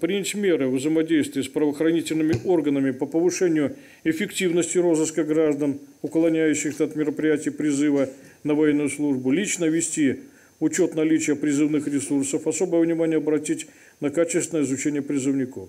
Принять меры в взаимодействии с правоохранительными органами по повышению эффективности розыска граждан, уклоняющихся от мероприятий призыва на военную службу, лично вести учет наличия призывных ресурсов, особое внимание обратить на качественное изучение призывников.